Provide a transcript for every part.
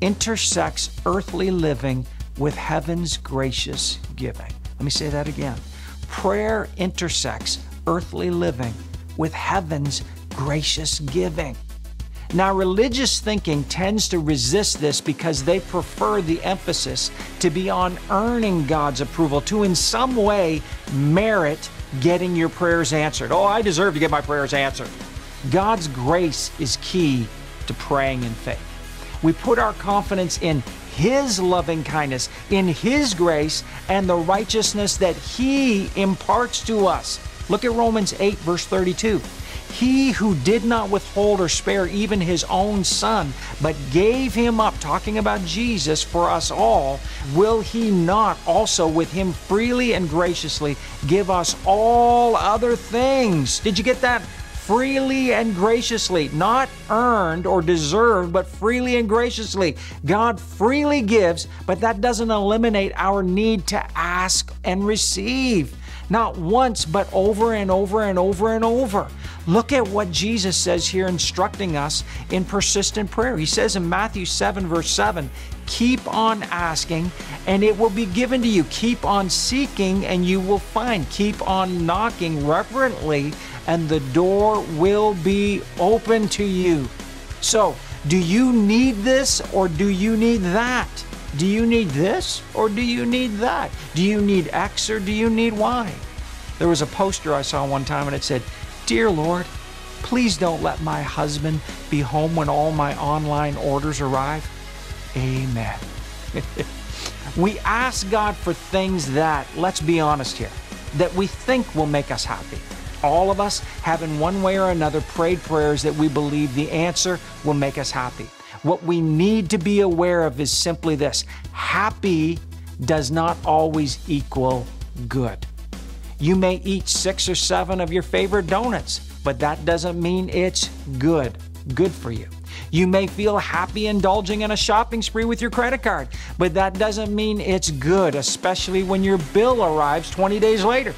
intersects earthly living with heaven's gracious giving. Let me say that again. Prayer intersects earthly living with heaven's gracious giving. Now, religious thinking tends to resist this because they prefer the emphasis to be on earning God's approval, to in some way merit getting your prayers answered. Oh, I deserve to get my prayers answered. God's grace is key to praying in faith. We put our confidence in His loving kindness, in His grace, and the righteousness that He imparts to us. Look at Romans 8, verse 32. He who did not withhold or spare even his own son, but gave him up, talking about Jesus for us all, will he not also with him freely and graciously give us all other things? Did you get that? Freely and graciously, not earned or deserved, but freely and graciously. God freely gives, but that doesn't eliminate our need to ask and receive. Not once, but over and over and over and over. Look at what Jesus says here, instructing us in persistent prayer. He says in Matthew 7, verse 7, Keep on asking, and it will be given to you. Keep on seeking, and you will find. Keep on knocking reverently, and the door will be open to you. So, do you need this or do you need that? Do you need this or do you need that? Do you need X or do you need Y? There was a poster I saw one time and it said, Dear Lord, please don't let my husband be home when all my online orders arrive. Amen. we ask God for things that, let's be honest here, that we think will make us happy. All of us have, in one way or another, prayed prayers that we believe the answer will make us happy. What we need to be aware of is simply this happy does not always equal good. You may eat six or seven of your favorite donuts, but that doesn't mean it's good, good for you. You may feel happy indulging in a shopping spree with your credit card, but that doesn't mean it's good, especially when your bill arrives 20 days later.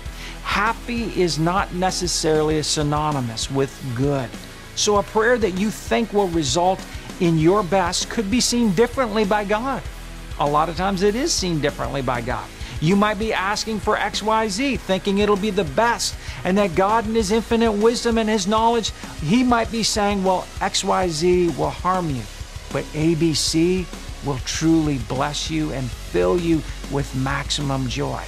Happy is not necessarily synonymous with good. So, a prayer that you think will result in your best could be seen differently by God. A lot of times it is seen differently by God. You might be asking for XYZ, thinking it'll be the best, and that God, in His infinite wisdom and His knowledge, He might be saying, well, XYZ will harm you, but ABC will truly bless you and fill you with maximum joy.